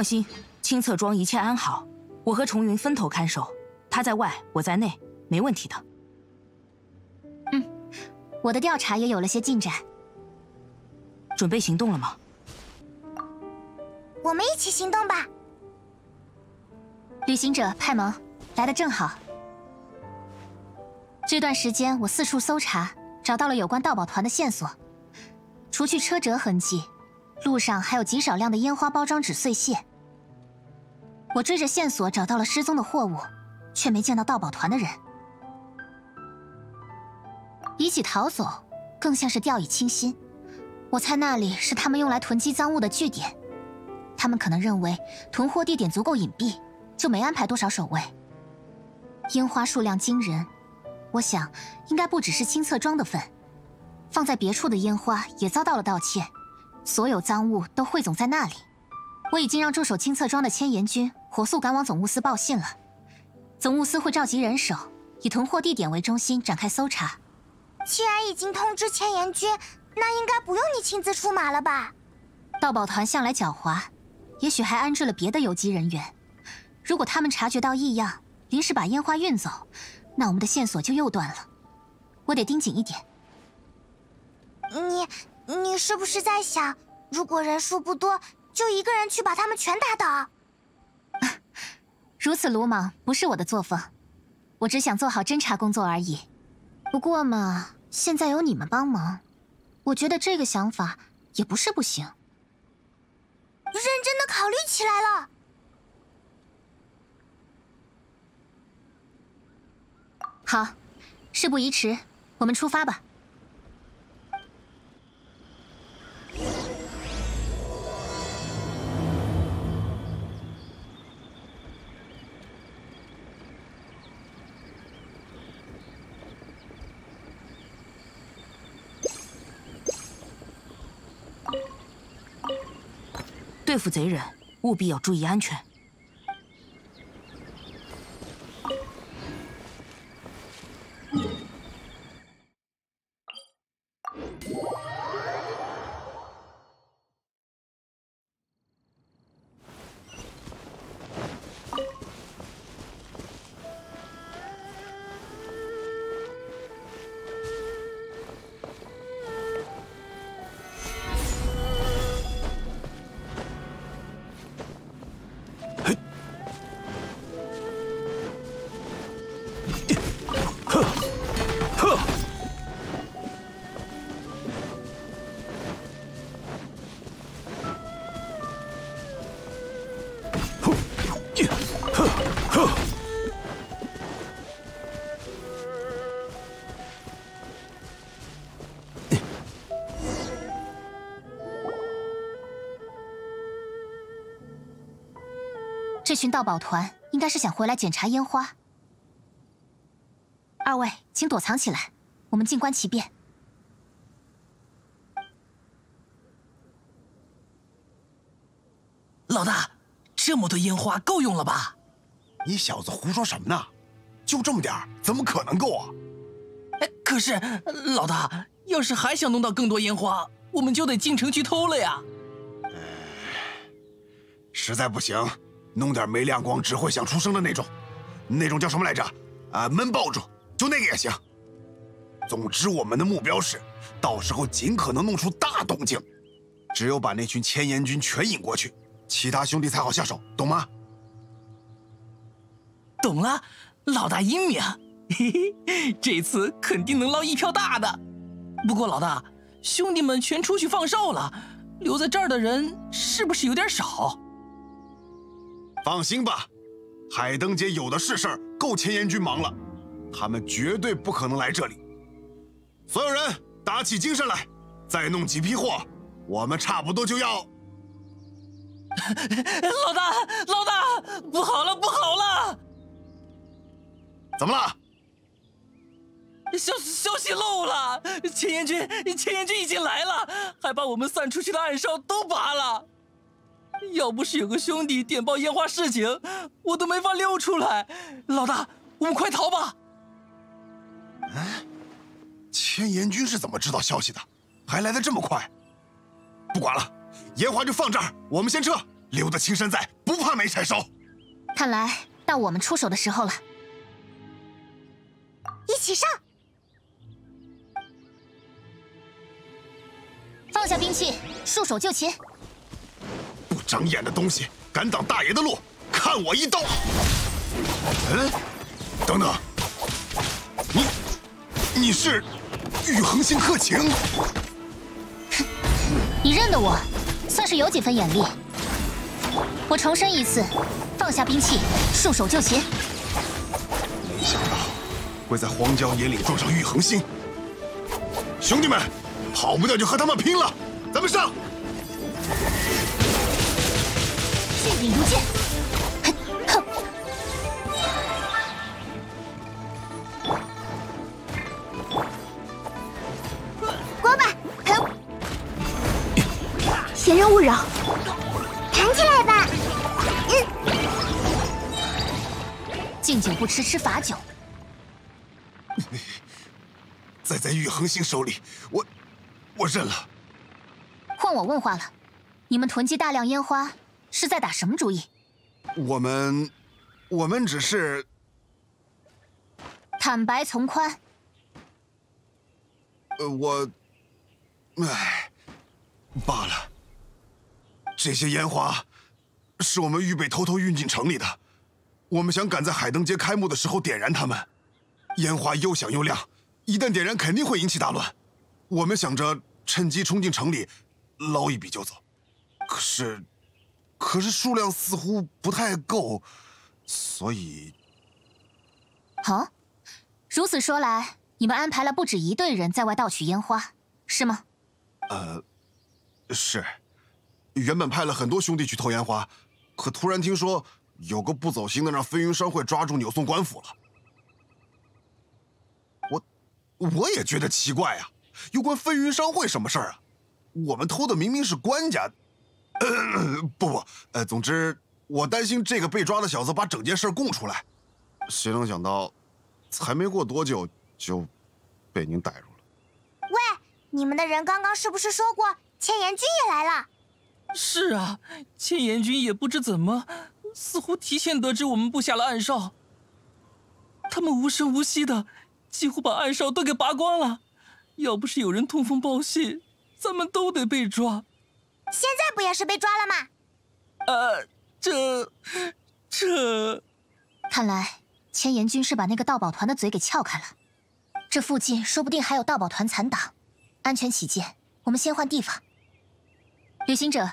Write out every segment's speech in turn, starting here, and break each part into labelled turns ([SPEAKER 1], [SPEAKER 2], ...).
[SPEAKER 1] 放心，清侧庄一切安好，我和重云分头看守，他在外，我在内，没问题的。
[SPEAKER 2] 嗯，我的调查也有了些进展。
[SPEAKER 1] 准备行动了吗？
[SPEAKER 3] 我们一起行动吧。
[SPEAKER 2] 旅行者派蒙，来的正好。这段时间我四处搜查，找到了有关盗宝团的线索。除去车辙痕迹，路上还有极少量的烟花包装纸碎屑。我追着线索找到了失踪的货物，却没见到盗宝团的人。比起逃走，更像是掉以轻心。我猜那里是他们用来囤积赃物的据点。他们可能认为囤货地点足够隐蔽，就没安排多少守卫。烟花数量惊人。我想，应该不只是清侧庄的份，放在别处的烟花也遭到了盗窃，所有赃物都汇总在那里。我已经让驻守清侧庄的千岩军火速赶往总务司报信了，总务司会召集人手，以囤货地点为中心展开搜查。
[SPEAKER 3] 既然已经通知千岩军，那应该不用你亲自出马了吧？
[SPEAKER 2] 盗宝团向来狡猾，也许还安置了别的游击人员。如果他们察觉到异样，临时把烟花运走。那我们的线索就又断了，我得盯紧一点。
[SPEAKER 3] 你你是不是在想，如果人数不多，就一个人去把他们全打倒？
[SPEAKER 2] 如此鲁莽不是我的作风，我只想做好侦查工作而已。不过嘛，现在有你们帮忙，我觉得这个想法也不是不行。
[SPEAKER 3] 认真的考虑起来了。
[SPEAKER 2] 好，事不宜迟，我们出发吧。
[SPEAKER 1] 对付贼人，务必要注意安全。
[SPEAKER 2] 这群盗宝团应该是想回来检查烟花。二位，请躲藏起来，我们静观其变。
[SPEAKER 4] 老大，这么多烟花够用了吧？
[SPEAKER 5] 你小子胡说什么呢？就这么点怎么可能够啊？
[SPEAKER 4] 哎，可是老大，要是还想弄到更多烟花，我们就得进城去偷了呀。
[SPEAKER 5] 实在不行。弄点没亮光只会响出声的那种，那种叫什么来着？啊，闷爆竹，就那个也行。总之，我们的目标是，到时候尽可能弄出大动静。只有把那群千岩军全引过去，其他兄弟才好下手，懂吗？
[SPEAKER 4] 懂了，老大英明，嘿嘿，这次肯定能捞一票大的。不过老大，兄弟们全出去放哨了，留在这儿的人是不是有点少？
[SPEAKER 5] 放心吧，海灯节有的是事儿，够千岩军忙了，他们绝对不可能来这里。所有人打起精神来，再弄几批货，我们差不多就要。
[SPEAKER 4] 老大，老大，不好了，不好了！
[SPEAKER 5] 怎么了？
[SPEAKER 4] 消消息漏了，千岩军，千岩军已经来了，还把我们散出去的暗哨都拔了。要不是有个兄弟点爆烟花示警，我都没法溜出来。老大，我们快逃吧！
[SPEAKER 5] 哎，千岩军是怎么知道消息的？还来得这么快？不管了，烟花就放这儿，我们先撤。留得青山在，不怕没柴烧。
[SPEAKER 2] 看来到我们出手的时候了。
[SPEAKER 3] 一起上！
[SPEAKER 2] 放下兵器，束手就擒。
[SPEAKER 5] 不长眼的东西，敢挡大爷的路，看我一刀！嗯，等等，你你是玉恒星克勤？
[SPEAKER 2] 你认得我，算是有几分眼力。我重申一次，放下兵器，束手就擒。
[SPEAKER 5] 没想到会在荒郊野岭撞上玉恒星，兄弟们，跑不掉就和他们拼了！咱们上！
[SPEAKER 2] 剑影如剑，哼！
[SPEAKER 3] 过吧，哼！闲人勿扰，弹起来吧！嗯，
[SPEAKER 2] 敬酒不吃吃罚酒。
[SPEAKER 5] 再在玉恒星手里，我我认了。
[SPEAKER 2] 换我问话了，你们囤积大量烟花是在打什么主意？
[SPEAKER 5] 我们我们只是
[SPEAKER 2] 坦白从宽。
[SPEAKER 5] 呃，我，唉，罢了。这些烟花是我们预备偷偷运进城里的，我们想赶在海灯节开幕的时候点燃它们。烟花又响又亮，一旦点燃肯定会引起大乱。我们想着趁机冲进城里，捞一笔就走。可是，可是数量似乎不太够，所以
[SPEAKER 2] 好，如此说来，你们安排了不止一队人在外盗取烟花，是吗？
[SPEAKER 5] 呃，是。原本派了很多兄弟去偷烟花，可突然听说有个不走心的让飞云商会抓住扭送官府了。我我也觉得奇怪啊，又关飞云商会什么事儿啊？我们偷的明明是官家。呃、不不，呃，总之我担心这个被抓的小子把整件事供出来。谁能想到，才没过多久就被您逮住了。
[SPEAKER 3] 喂，你们的人刚刚是不是说过千岩君也来了？
[SPEAKER 4] 是啊，千岩君也不知怎么，似乎提前得知我们布下了暗哨。他们无声无息的，几乎把暗哨都给拔光了。要不是有人通风报信，咱们都得被抓。
[SPEAKER 3] 现在不也是被抓了吗？
[SPEAKER 4] 呃，这，这……
[SPEAKER 2] 看来千岩君是把那个盗宝团的嘴给撬开了。这附近说不定还有盗宝团残党，安全起见，我们先换地方。旅行者。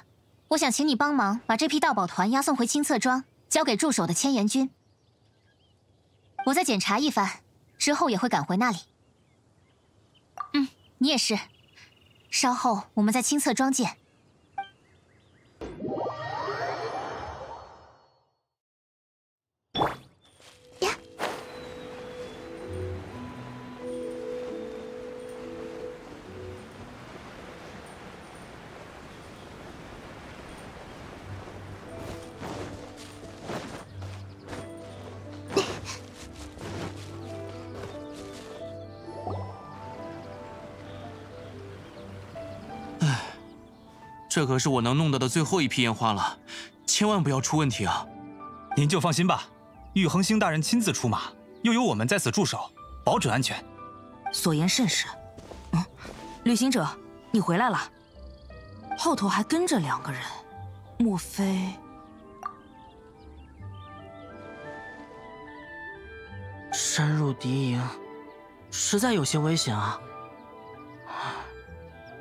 [SPEAKER 2] 我想请你帮忙把这批盗宝团押送回青策庄，交给驻守的千岩军。我再检查一番，之后也会赶回那里。嗯，你也是。稍后我们在青策庄见。
[SPEAKER 6] 这可是我能弄到的最后一批烟花了，千万不要出问题啊！
[SPEAKER 7] 您就放心吧，玉恒星大人亲自出马，又有我们在此驻守，保准安全。
[SPEAKER 1] 所言甚是。嗯，旅行者，你回来了，后头还跟着两个人，莫非……
[SPEAKER 8] 深入敌营，实在有些危险啊！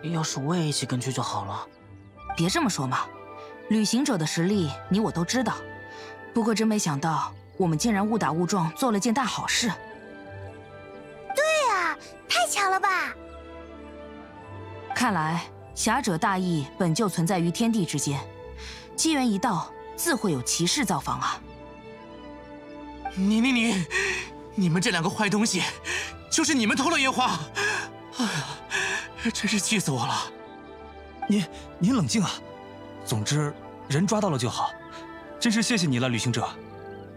[SPEAKER 8] 要是我也一起跟去就好了。
[SPEAKER 1] 别这么说嘛，旅行者的实力你我都知道，不过真没想到我们竟然误打误撞做了件大好事。
[SPEAKER 3] 对啊，太巧了吧！
[SPEAKER 1] 看来侠者大义本就存在于天地之间，机缘一到，自会有奇事造访啊！
[SPEAKER 6] 你你你，你们这两个坏东西，就是你们偷了烟花！哎呀，真是气死我了！
[SPEAKER 7] 您您冷静啊，总之人抓到了就好，真是谢谢你了，旅行者。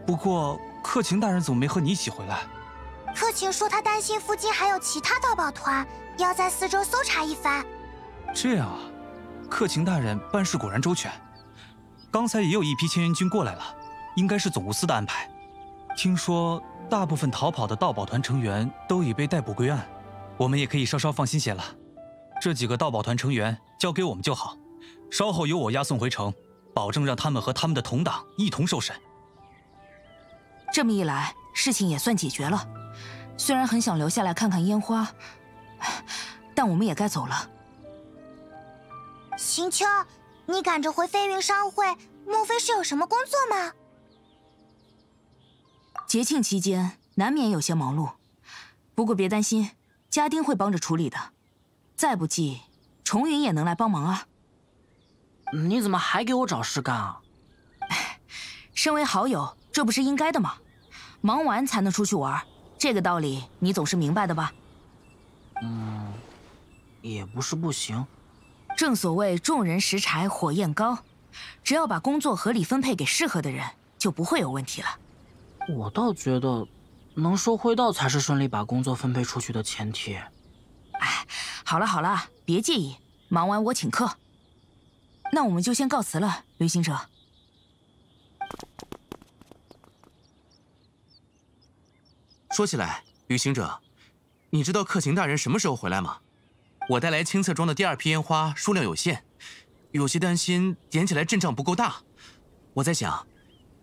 [SPEAKER 7] 不过克勤大人怎么没和你一起回来？
[SPEAKER 3] 克勤说他担心附近还有其他盗宝团，要在四周搜查一番。
[SPEAKER 7] 这样啊，克勤大人办事果然周全。刚才也有一批千元军过来了，应该是总务司的安排。听说大部分逃跑的盗宝团成员都已被逮捕归案，我们也可以稍稍放心些了。这几个盗宝团成员交给我们就好，稍后由我押送回城，保证让他们和他们的同党一同受审。
[SPEAKER 1] 这么一来，事情也算解决了。虽然很想留下来看看烟花，但我们也该走了。
[SPEAKER 3] 行秋，你赶着回飞云商会，莫非是有什么工作吗？
[SPEAKER 1] 节庆期间难免有些忙碌，不过别担心，家丁会帮着处理的。再不济，重云也能来帮忙啊。
[SPEAKER 8] 你怎么还给我找事干啊？
[SPEAKER 1] 身为好友，这不是应该的吗？忙完才能出去玩，这个道理你总是明白的吧？
[SPEAKER 8] 嗯，也不是不行。
[SPEAKER 1] 正所谓众人拾柴火焰高，只要把工作合理分配给适合的人，就不会有问题了。
[SPEAKER 8] 我倒觉得，能说会道才是顺利把工作分配出去的前提。
[SPEAKER 1] 哎，好了好了，别介意，忙完我请客。那我们就先告辞了，旅行者。
[SPEAKER 6] 说起来，旅行者，你知道克勤大人什么时候回来吗？我带来青色庄的第二批烟花数量有限，有些担心点起来阵仗不够大。我在想，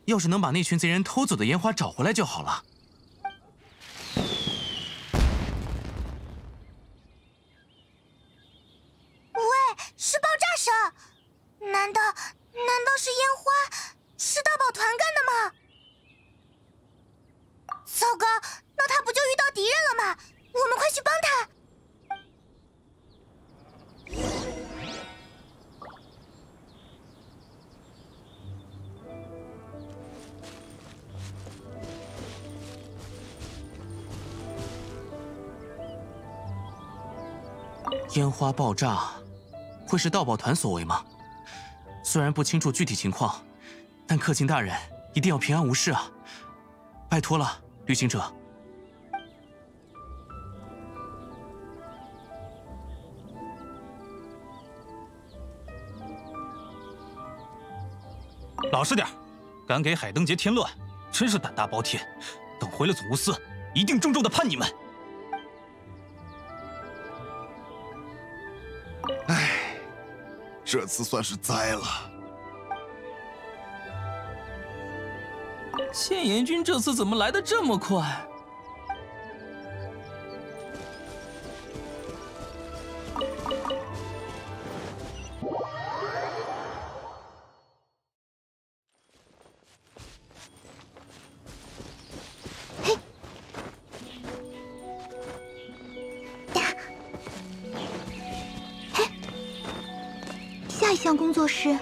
[SPEAKER 6] 要是能把那群贼人偷走的烟花找回来就好了。
[SPEAKER 3] 花
[SPEAKER 6] 爆炸，会是盗宝团所为吗？虽然不清楚具体情况，但克勤大人一定要平安无事啊！拜托了，旅行者。
[SPEAKER 7] 老实点敢给海灯节添乱，真是胆大包天！等回了总务司，一定重重的判你们。
[SPEAKER 5] 这次算是栽了。
[SPEAKER 4] 千岩君这次怎么来的这么快？
[SPEAKER 3] 是。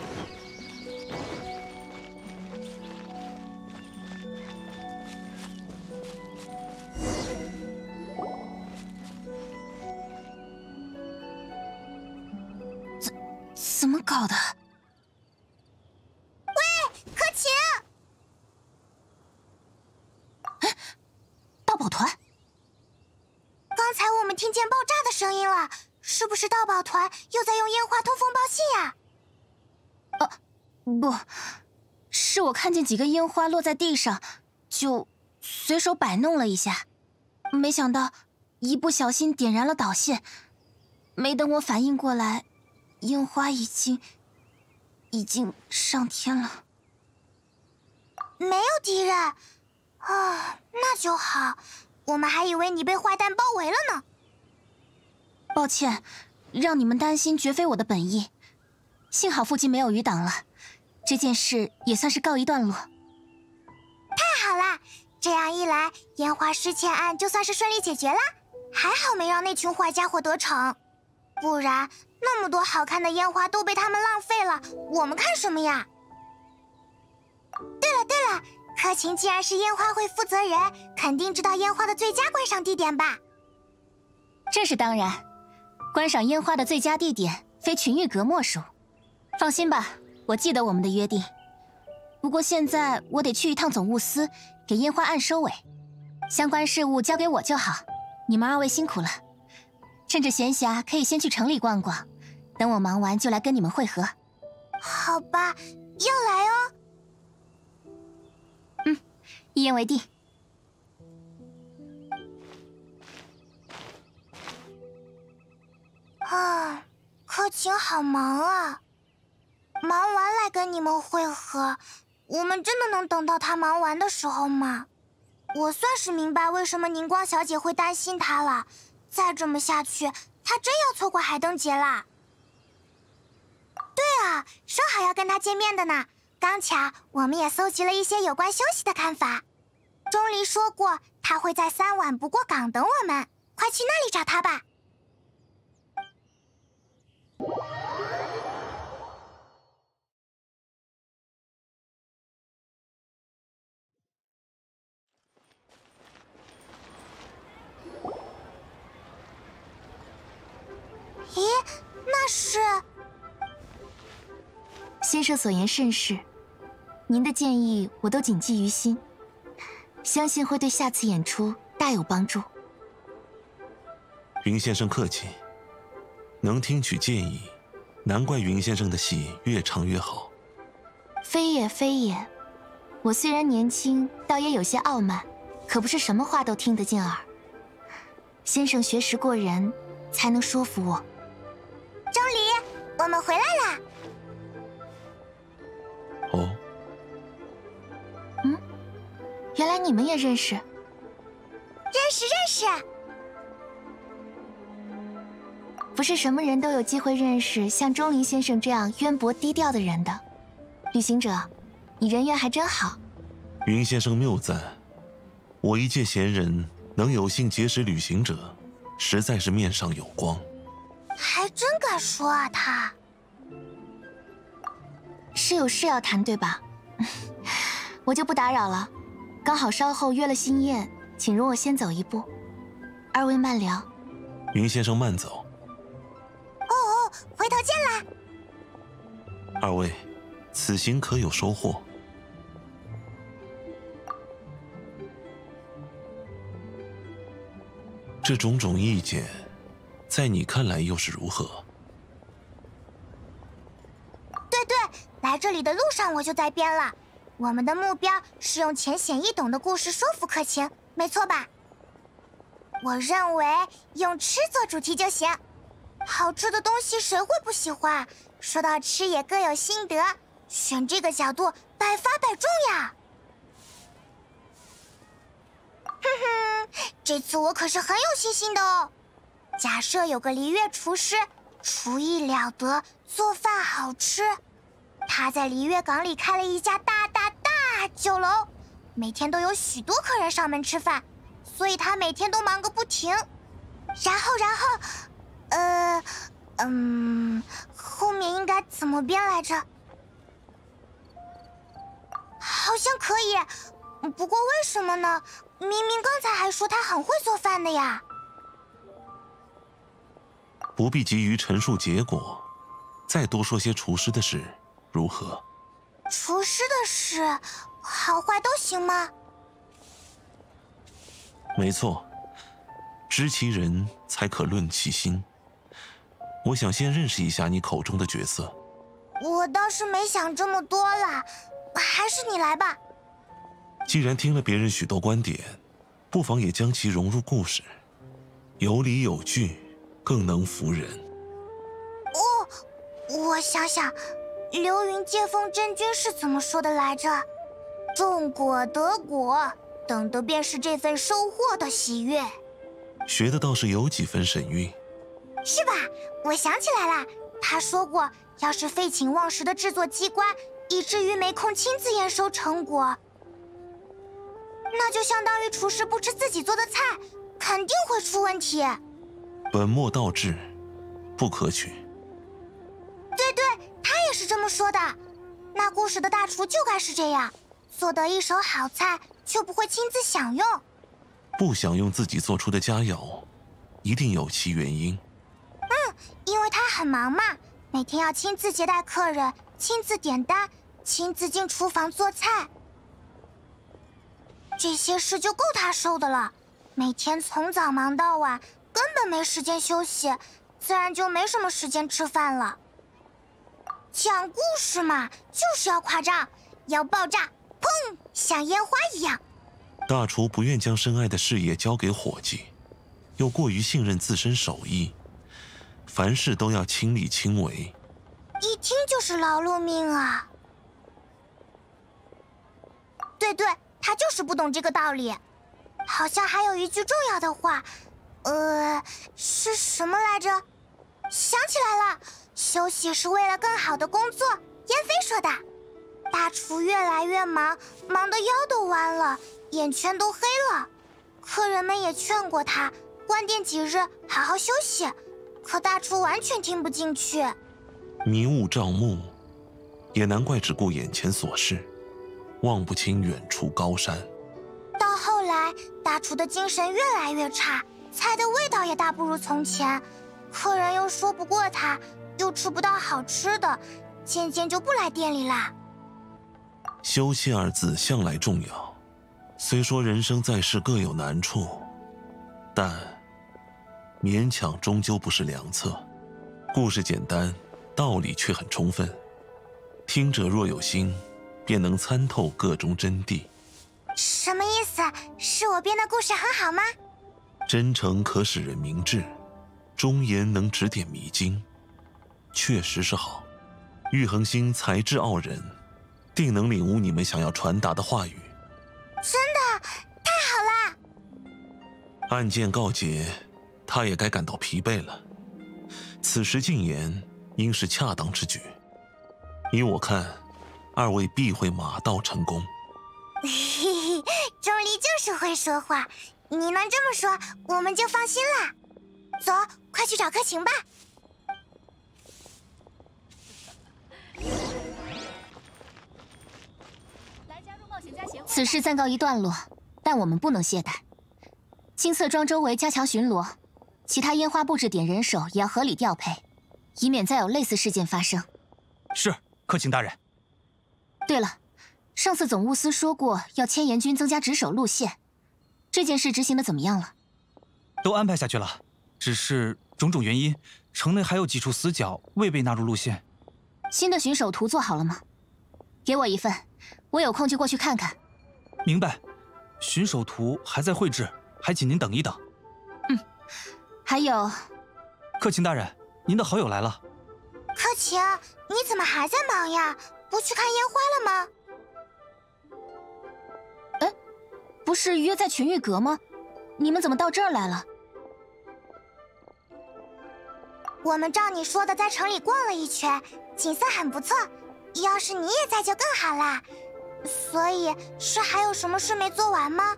[SPEAKER 2] 怎么搞的？
[SPEAKER 3] 喂，柯勤！
[SPEAKER 2] 盗宝团？
[SPEAKER 3] 刚才我们听见爆炸的声音了，是不是盗宝团又在用烟花通风报信呀？
[SPEAKER 2] 啊，不是，我看见几个烟花落在地上，就随手摆弄了一下，没想到一不小心点燃了导线，没等我反应过来。烟花已经已经上天了，
[SPEAKER 3] 没有敌人啊，那就好。我们还以为你被坏蛋包围了呢。
[SPEAKER 2] 抱歉，让你们担心绝非我的本意。幸好附近没有余党了，这件事也算是告一段落。
[SPEAKER 3] 太好了，这样一来，烟花失窃案就算是顺利解决了。还好没让那群坏家伙得逞，不然。那么多好看的烟花都被他们浪费了，我们看什么呀？对了对了，柯琴既然是烟花会负责人，肯定知道烟花的最佳观赏地点吧？
[SPEAKER 2] 这是当然，观赏烟花的最佳地点非群玉阁莫属。放心吧，我记得我们的约定。不过现在我得去一趟总务司，给烟花案收尾，相关事务交给我就好。你们二位辛苦了，趁着闲暇可以先去城里逛逛。等我忙完就来跟你们会合，
[SPEAKER 3] 好吧？要来哦。
[SPEAKER 2] 嗯，一言为定。
[SPEAKER 3] 啊，柯晴好忙啊，忙完来跟你们会合。我们真的能等到他忙完的时候吗？我算是明白为什么凝光小姐会担心他了。再这么下去，他真要错过海灯节啦。对啊，说好要跟他见面的呢。刚巧我们也搜集了一些有关休息的看法。钟离说过他会在三晚不过岗等我们，快去那里找他吧。
[SPEAKER 2] 生所言甚是，您的建议我都谨记于心，相信会对下次演出大有帮助。
[SPEAKER 9] 云先生客气，能听取建议，难怪云先生的戏越唱越好。
[SPEAKER 2] 非也非也，我虽然年轻，倒也有些傲慢，可不是什么话都听得进耳。先生学识过人，才能说服我。
[SPEAKER 3] 钟离，我们回来啦！
[SPEAKER 2] 原来你们也认识。
[SPEAKER 3] 认识认识，
[SPEAKER 2] 不是什么人都有机会认识像钟离先生这样渊博低调的人的。旅行者，你人缘还真好。
[SPEAKER 9] 云先生谬赞，我一介闲人能有幸结识旅行者，实在是面上有光。
[SPEAKER 3] 还真敢说啊！他
[SPEAKER 2] 是有事要谈，对吧？我就不打扰了，刚好稍后约了新宴，请容我先走一步。二位慢聊。
[SPEAKER 9] 云先生慢走。
[SPEAKER 3] 哦哦，回头见啦！
[SPEAKER 9] 二位，此行可有收获？这种种意见。在你看来又是如何？
[SPEAKER 3] 对对，来这里的路上我就在编了。我们的目标是用浅显易懂的故事说服客情，没错吧？我认为用吃做主题就行。好吃的东西谁会不喜欢？说到吃也各有心得，选这个角度百发百中呀！哼哼，这次我可是很有信心的哦。假设有个璃月厨师，厨艺了得，做饭好吃。他在璃月港里开了一家大大大酒楼，每天都有许多客人上门吃饭，所以他每天都忙个不停。然后，然后，呃，嗯，后面应该怎么编来着？好像可以，不过为什么呢？明明刚才还说他很会做饭的呀。
[SPEAKER 9] 不必急于陈述结果，再多说些厨师的事，如何？
[SPEAKER 3] 厨师的事，好坏都行吗？
[SPEAKER 9] 没错，知其人才可论其心。我想先认识一下你口中的角色。
[SPEAKER 3] 我倒是没想这么多啦，还是你来吧。
[SPEAKER 9] 既然听了别人许多观点，不妨也将其融入故事，有理有据。更能服人。
[SPEAKER 3] 哦，我想想，流云接风真君是怎么说的来着？种果得果，等的便是这份收获的喜悦。
[SPEAKER 9] 学的倒是有几分神韵，
[SPEAKER 3] 是吧？我想起来了，他说过，要是废寝忘食的制作机关，以至于没空亲自验收成果，那就相当于厨师不吃自己做的菜，肯定会出问题。
[SPEAKER 9] 本末倒置，不可取。
[SPEAKER 3] 对对，他也是这么说的。那故事的大厨就该是这样，做得一手好菜，却不会亲自享用。
[SPEAKER 9] 不享用自己做出的佳肴，一定有其原因。
[SPEAKER 3] 嗯，因为他很忙嘛，每天要亲自接待客人，亲自点单，亲自进厨房做菜，这些事就够他受的了。每天从早忙到晚。根本没时间休息，自然就没什么时间吃饭了。讲故事嘛，就是要夸张，要爆炸，砰，像烟花一样。
[SPEAKER 9] 大厨不愿将深爱的事业交给伙计，又过于信任自身手艺，凡事都要亲力亲为，
[SPEAKER 3] 一听就是劳碌命啊！对对，他就是不懂这个道理。好像还有一句重要的话，呃，是什么来着？想起来了，休息是为了更好的工作。燕飞说的。大厨越来越忙，忙得腰都弯了，眼圈都黑了。客人们也劝过他关店几日，好好休息，可大厨完全听不进去。
[SPEAKER 9] 迷雾障目，也难怪只顾眼前琐事，望不清远处高山。
[SPEAKER 3] 到后来，大厨的精神越来越差，菜的味道也大不如从前，客人又说不过他，又吃不到好吃的，渐渐就不来店里啦。
[SPEAKER 9] 休息二字向来重要，虽说人生在世各有难处，但勉强终究不是良策。故事简单，道理却很充分，听者若有心，便能参透个中真谛。
[SPEAKER 3] 什么意思？是我编的故事很好吗？
[SPEAKER 9] 真诚可使人明智，忠言能指点迷津，确实是好。玉恒星才智傲人。定能领悟你们想要传达的话语。
[SPEAKER 3] 真的太好了！
[SPEAKER 9] 案件告结，他也该感到疲惫了。此时进言，应是恰当之举。依我看，二位必会马到成功。
[SPEAKER 3] 嘿嘿，钟离就是会说话，你能这么说，我们就放心了。走，快去找柯晴吧。
[SPEAKER 2] 此事暂告一段落，但我们不能懈怠。金色庄周围加强巡逻，其他烟花布置点人手也要合理调配，以免再有类似事件发生。
[SPEAKER 7] 是，客卿大人。
[SPEAKER 2] 对了，上次总务司说过要千岩军增加值守路线，这件事执行的怎么样了？
[SPEAKER 7] 都安排下去了，只是种种原因，城内还有几处死角未被纳入路线。
[SPEAKER 2] 新的巡守图做好了吗？给我一份，我有空就过去看看。
[SPEAKER 7] 明白，巡守图还在绘制，还请您等一等。
[SPEAKER 2] 嗯，还有，
[SPEAKER 7] 客勤大人，您的好友来了。
[SPEAKER 3] 客勤，你怎么还在忙呀？不去看烟花了吗？
[SPEAKER 2] 哎，不是约在群玉阁吗？你们怎么到这儿来了？
[SPEAKER 3] 我们照你说的在城里逛了一圈，景色很不错。要是你也在就更好啦。所以是还有什么事没做完吗？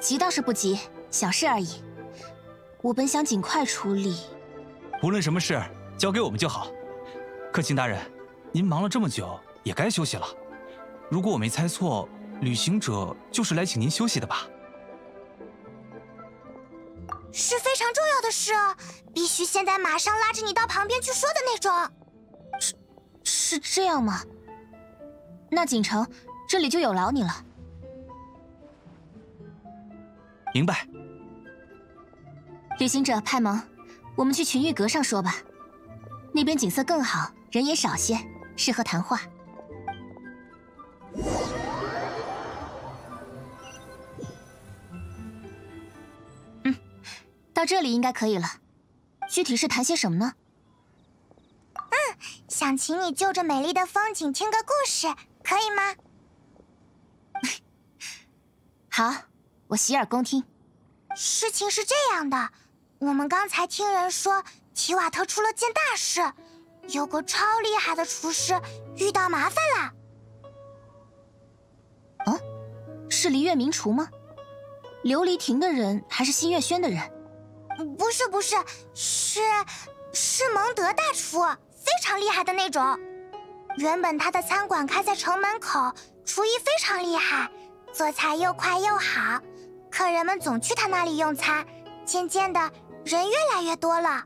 [SPEAKER 2] 急倒是不急，小事而已。我本想尽快处理。
[SPEAKER 7] 无论什么事，交给我们就好。客卿大人，您忙了这么久，也该休息了。如果我没猜错，旅行者就是来请您休息的吧？
[SPEAKER 3] 是非常重要的事，必须现在马上拉着你到旁边去说的那种。
[SPEAKER 2] 是，是这样吗？那锦城。这里就有劳你了。
[SPEAKER 7] 明白。
[SPEAKER 2] 旅行者派蒙，我们去群玉阁上说吧，那边景色更好，人也少些，适合谈话。嗯，到这里应该可以了。具体是谈些什么呢？
[SPEAKER 3] 嗯，想请你就着美丽的风景听个故事，可以吗？
[SPEAKER 2] 好，我洗耳恭听。
[SPEAKER 3] 事情是这样的，我们刚才听人说提瓦特出了件大事，有个超厉害的厨师遇到麻烦了。
[SPEAKER 2] 嗯，是黎月名厨吗？琉璃亭的人还是新月轩的人？
[SPEAKER 3] 不是，不是，是是蒙德大厨，非常厉害的那种。原本他的餐馆开在城门口，厨艺非常厉害。做菜又快又好，客人们总去他那里用餐。渐渐的，人越来越多了。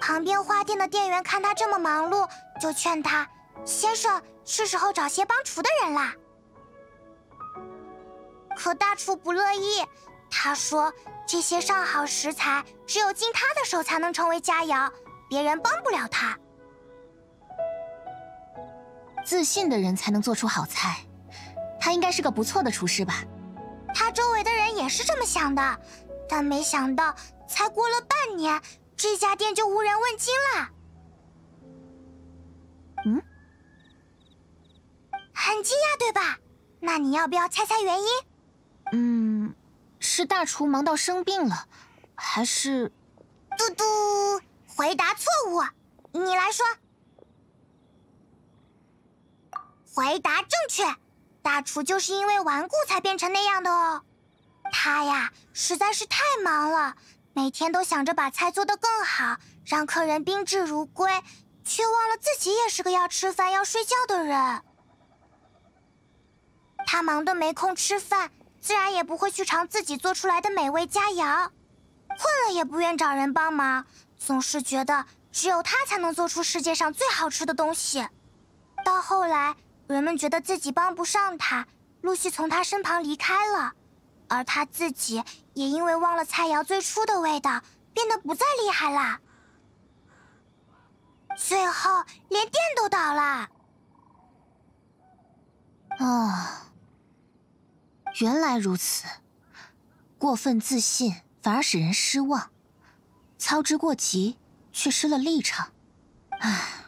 [SPEAKER 3] 旁边花店的店员看他这么忙碌，就劝他：“先生，是时候找些帮厨的人啦。”可大厨不乐意，他说：“这些上好食材，只有经他的手才能成为佳肴，别人帮不了他。”
[SPEAKER 2] 自信的人才能做出好菜。他应该是个不错的厨师吧？
[SPEAKER 3] 他周围的人也是这么想的，但没想到才过了半年，这家店就无人问津了。
[SPEAKER 2] 嗯，
[SPEAKER 3] 很惊讶对吧？那你要不要猜猜原因？
[SPEAKER 2] 嗯，是大厨忙到生病了，还是……
[SPEAKER 3] 嘟嘟，回答错误，你来说。回答正确，大厨就是因为顽固才变成那样的哦。他呀，实在是太忙了，每天都想着把菜做得更好，让客人宾至如归，却忘了自己也是个要吃饭、要睡觉的人。他忙得没空吃饭，自然也不会去尝自己做出来的美味佳肴。困了也不愿找人帮忙，总是觉得只有他才能做出世界上最好吃的东西。到后来，人们觉得自己帮不上他，陆续从他身旁离开了，而他自己也因为忘了菜肴最初的味道，变得不再厉害了。最后，连店都倒了。
[SPEAKER 2] 哦，原来如此。过分自信反而使人失望，操之过急却失了立场。唉，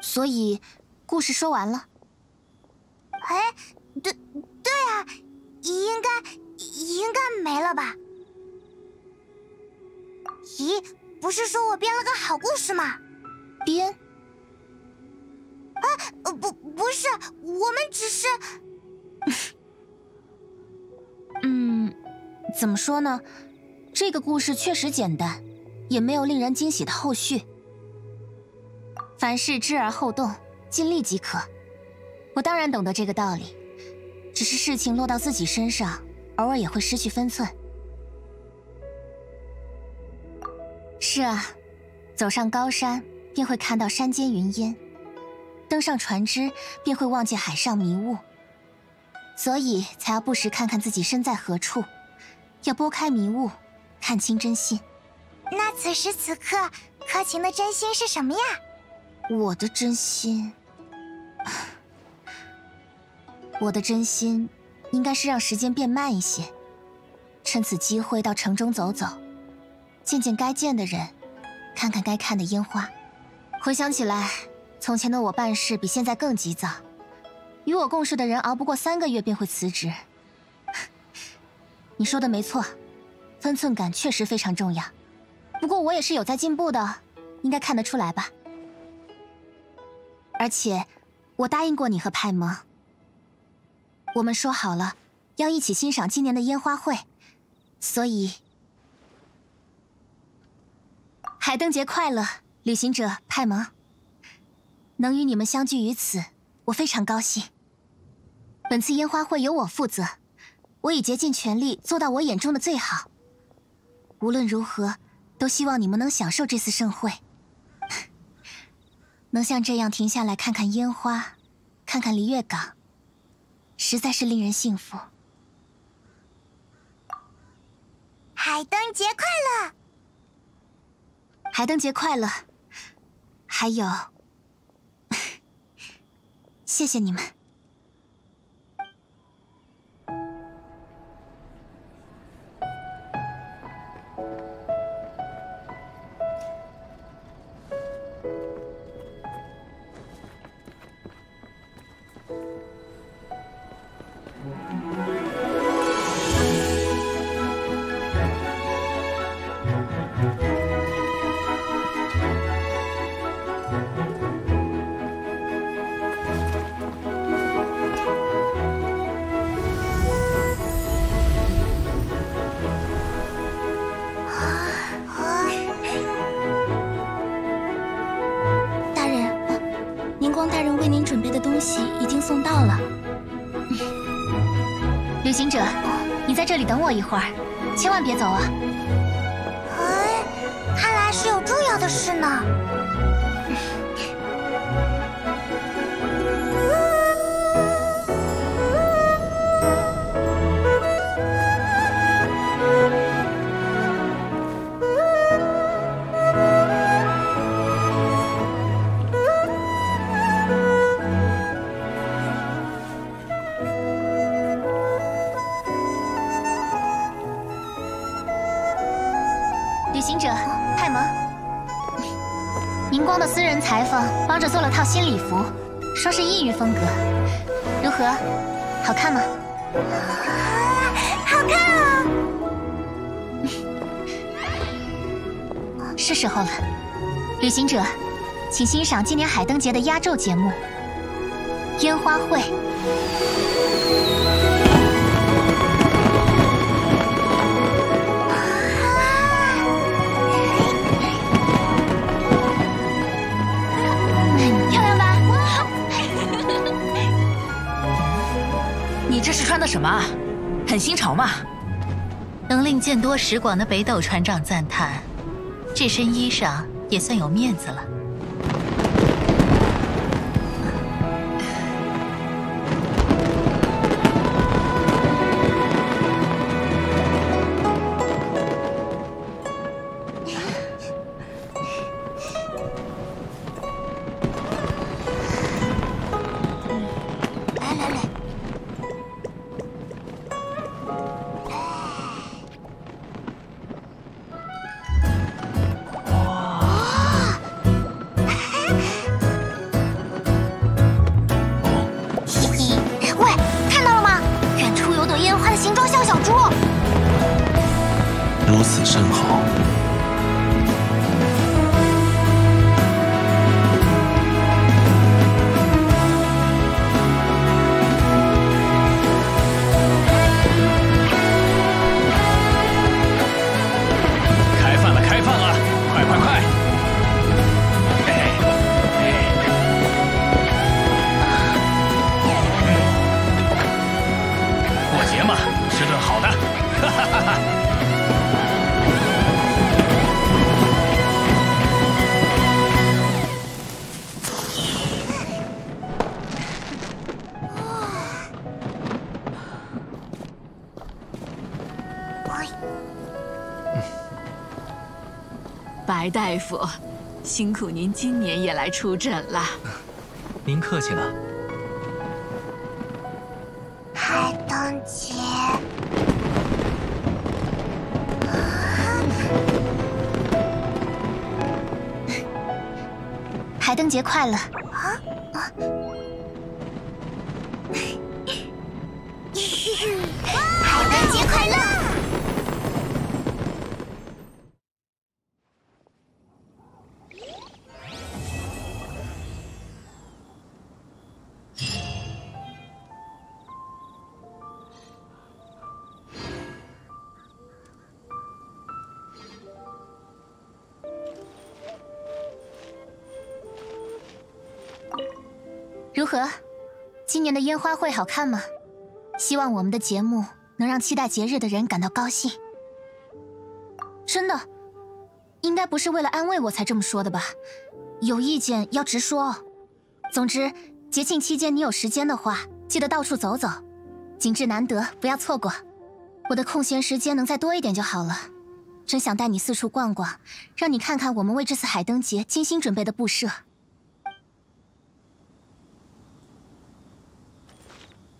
[SPEAKER 2] 所以故事说完了。
[SPEAKER 3] 哎，对对啊，应该应该没了吧？咦，不是说我编了个好故事吗？
[SPEAKER 2] 编？
[SPEAKER 3] 啊，不，不是，我们只是
[SPEAKER 2] 嗯，怎么说呢？这个故事确实简单，也没有令人惊喜的后续。凡事知而后动，尽力即可。我当然懂得这个道理，只是事情落到自己身上，偶尔也会失去分寸。是啊，走上高山便会看到山间云烟，登上船只便会望见海上迷雾。所以才要不时看看自己身在何处，要拨开迷雾，看清真心。
[SPEAKER 3] 那此时此刻，柯晴的真心是什么呀？
[SPEAKER 2] 我的真心，我的真心，应该是让时间变慢一些，趁此机会到城中走走，见见该见的人，看看该看的烟花。回想起来，从前的我办事比现在更急躁。与我共事的人熬不过三个月便会辞职。你说的没错，分寸感确实非常重要。不过我也是有在进步的，应该看得出来吧？而且，我答应过你和派蒙，我们说好了要一起欣赏今年的烟花会，所以，海灯节快乐，旅行者派蒙。能与你们相聚于此，我非常高兴。本次烟花会由我负责，我已竭尽全力做到我眼中的最好。无论如何，都希望你们能享受这次盛会，能像这样停下来看看烟花，看看璃月港，实在是令人幸福。
[SPEAKER 3] 海灯节快乐！
[SPEAKER 2] 海灯节快乐！还有，谢谢你们。已经送到了，旅行者，你在这里等我一会儿，千万别走啊！
[SPEAKER 3] 哎，看来是有重要的事呢。
[SPEAKER 2] 私人裁缝帮着做了套新礼服，说是异域风格，如何？好看吗？
[SPEAKER 3] 好看啊！
[SPEAKER 2] 是时候了，旅行者，请欣赏今年海灯节的压轴节目——烟花会。
[SPEAKER 1] 新潮嘛。
[SPEAKER 10] 能令见多识广的北斗船长赞叹，这身衣裳也算有面子了。
[SPEAKER 11] 白大夫，辛苦您今年也来出诊了。
[SPEAKER 6] 您客气了。
[SPEAKER 3] 海灯节，
[SPEAKER 2] 海灯节快乐！
[SPEAKER 3] 啊啊海灯节快乐！
[SPEAKER 2] 年的烟花会好看吗？希望我们的节目能让期待节日的人感到高兴。真的，应该不是为了安慰我才这么说的吧？有意见要直说哦。总之，节庆期间你有时间的话，记得到处走走，景致难得，不要错过。我的空闲时间能再多一点就好了。真想带你四处逛逛，让你看看我们为这次海灯节精心准备的布设。